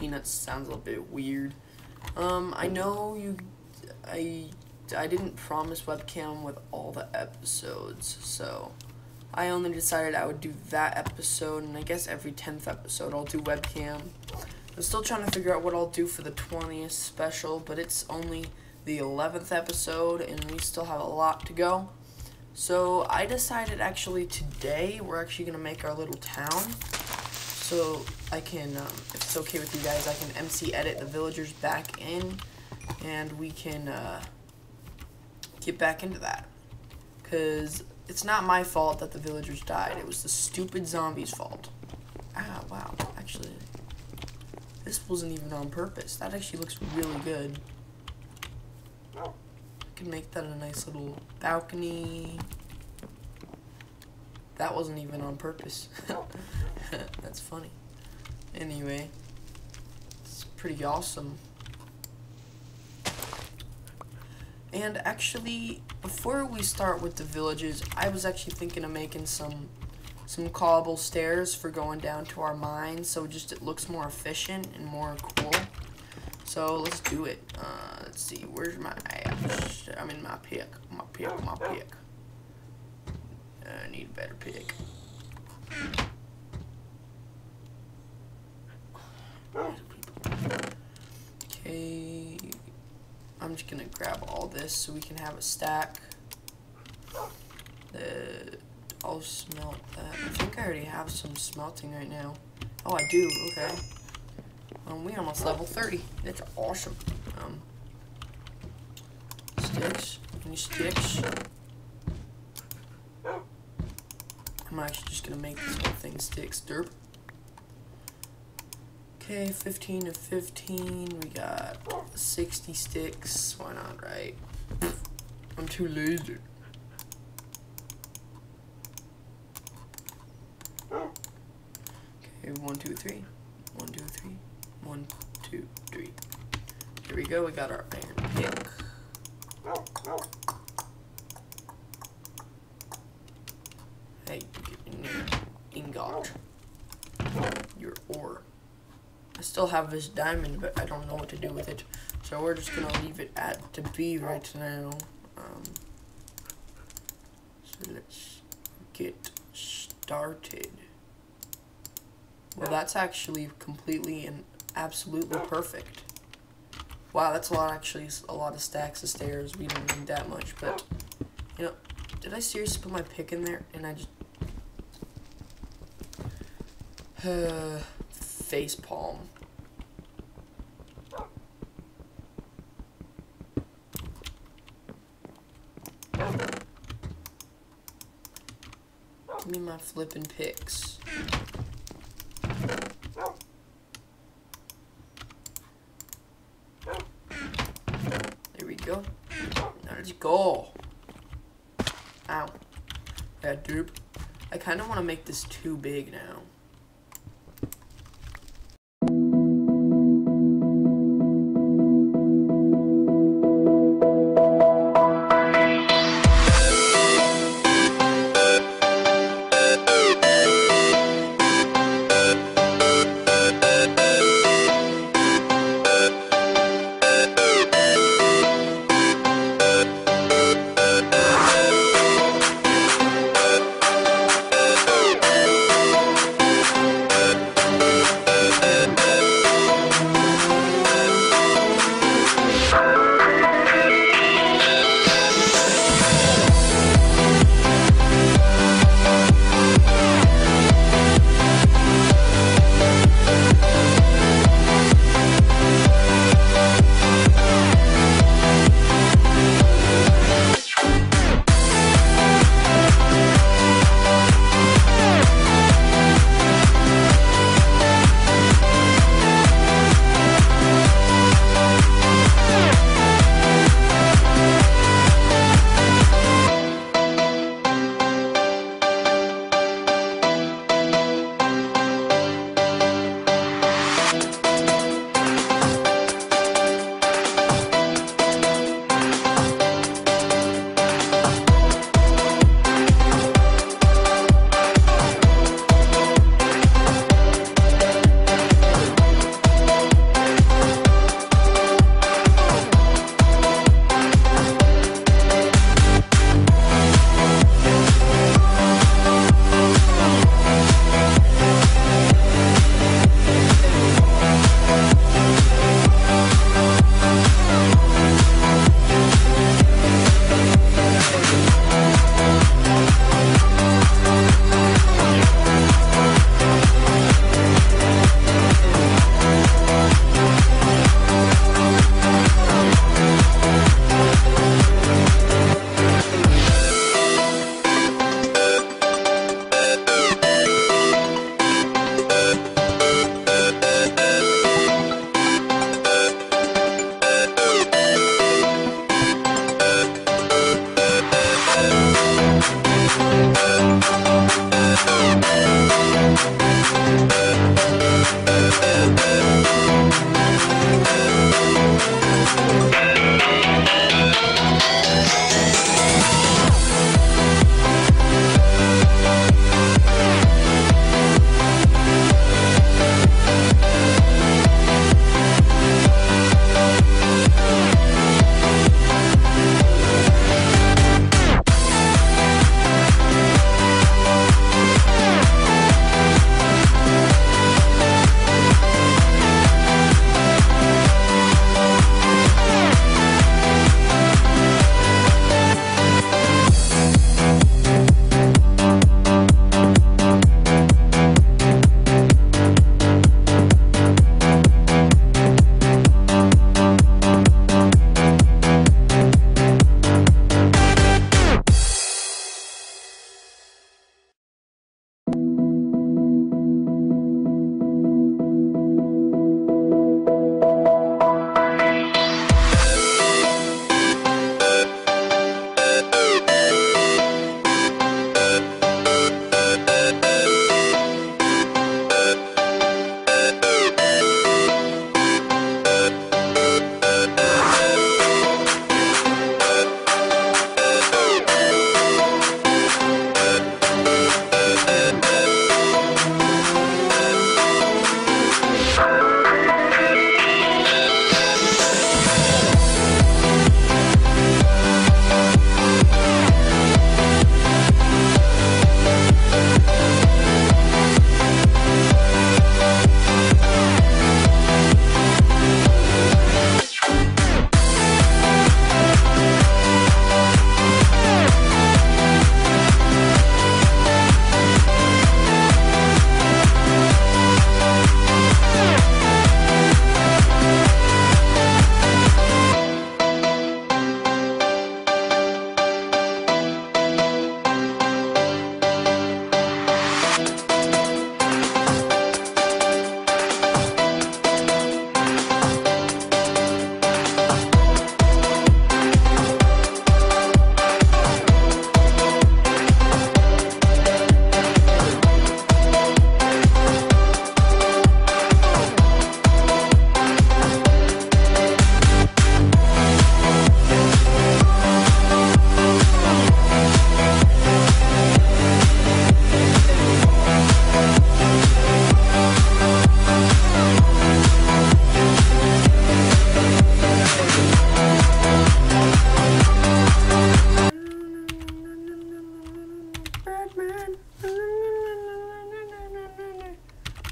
peanuts sounds a little bit weird. Um, I know you, I, I didn't promise webcam with all the episodes, so I only decided I would do that episode, and I guess every 10th episode I'll do webcam. I'm still trying to figure out what I'll do for the 20th special, but it's only the 11th episode, and we still have a lot to go. So I decided actually today we're actually going to make our little town. So I can, um, if it's okay with you guys, I can MCEdit the villagers back in, and we can uh, get back into that. Because it's not my fault that the villagers died. It was the stupid zombies' fault. Ah, wow. Actually, this wasn't even on purpose. That actually looks really good. I can make that a nice little balcony. That wasn't even on purpose. That's funny. Anyway, it's pretty awesome. And actually, before we start with the villages, I was actually thinking of making some some cobble stairs for going down to our mines, so just it looks more efficient and more cool. So let's do it. Uh, let's see, where's my? I'm in my pick, my pick, my pick. I need a better pick. Okay, I'm just gonna grab all this so we can have a stack. The I'll smelt that. I think I already have some smelting right now. Oh, I do. Okay. Um, we almost level 30. That's awesome. Um, sticks. Any sticks? I'm actually just gonna make this whole thing sticks. Derp. Okay, 15 to 15. We got 60 sticks. Why not, right? I'm too lazy. Okay, one, two, three. One, two, three. One, two, three. Here we go. We got our iron pick. Hey, get in there. Your ore. I still have this diamond, but I don't know what to do with it. So we're just gonna leave it at to be right now. Um, so let's get started. Well, that's actually completely and absolutely perfect. Wow, that's a lot, actually, a lot of stacks of stairs. We don't need that much, but, you know, did I seriously put my pick in there? And I just... Face palm. Give me my flipping picks. There we go. Let's go. Ow. Yeah, dude. I kind of want to make this too big now.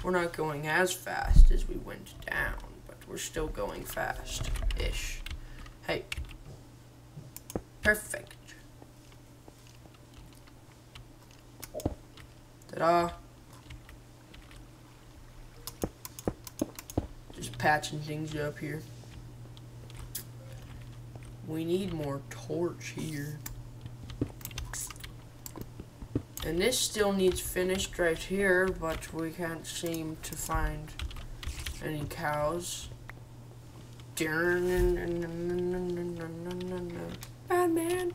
We're not going as fast as we went down, but we're still going fast-ish. Hey. Perfect. Ta-da. Just patching things up here. We need more torch here. And this still needs finished right here, but we can't seem to find any cows. Batman.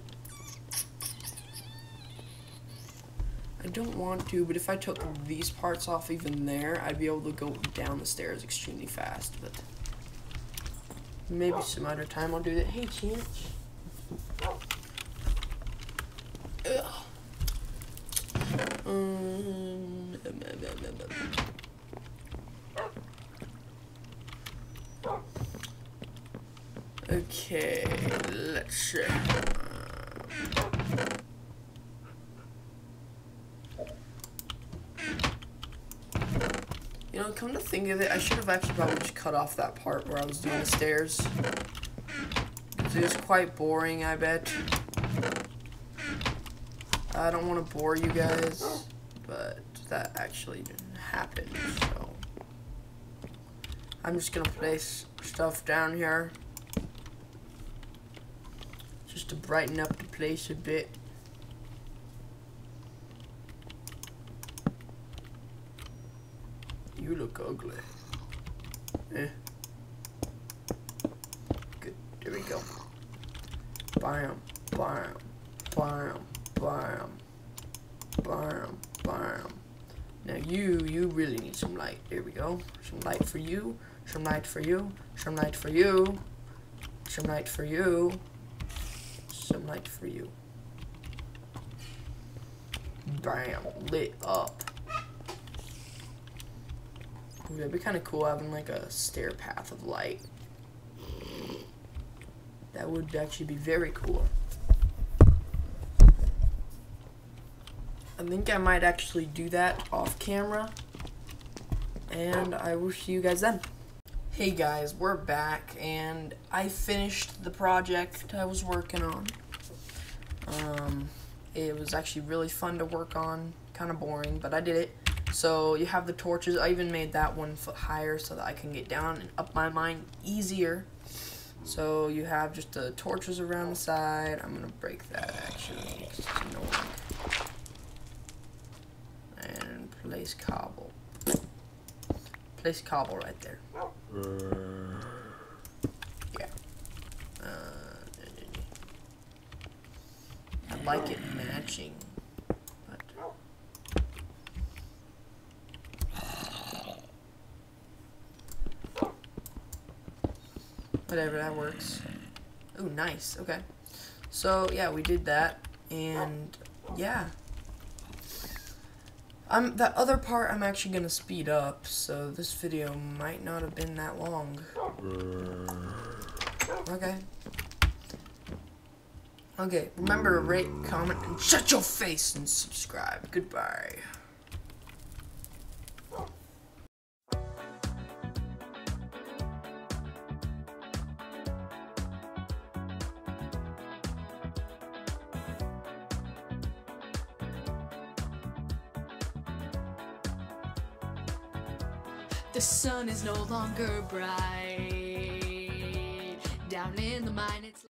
I don't want to, but if I took these parts off even there, I'd be able to go down the stairs extremely fast, but maybe some other time I'll do that. Hey, Chance. Ugh. Um, okay, let's see. You know, come to think of it, I should have actually probably just cut off that part where I was doing the stairs. It was quite boring, I bet. I don't want to bore you guys, but that actually didn't happen, so. I'm just gonna place stuff down here. Just to brighten up the place a bit. You look ugly. Eh. Good. There we go. Bam. Bam. Bam. Bam. Bam. Bam. Now you, you really need some light. There we go. Some light for you. Some light for you. Some light for you. Some light for you. Some light for you. Bam. Lit up. Ooh, that'd be kind of cool having like a stair path of light. That would actually be very cool. I think I might actually do that off camera. And I will see you guys then. Hey guys, we're back and I finished the project I was working on. Um, it was actually really fun to work on, kind of boring, but I did it. So you have the torches, I even made that one foot higher so that I can get down and up my mine easier. So you have just the torches around the side. I'm going to break that actually And place cobble. Place cobble right there. Yeah. Uh, I like it matching. Whatever, that works. Oh, nice. Okay. So, yeah, we did that. And, yeah. I'm, that other part I'm actually to speed up, so this video might not have been that long. Okay. Okay, remember to rate, comment, and shut your face and subscribe. Goodbye. sun is no longer bright. Down in the mine,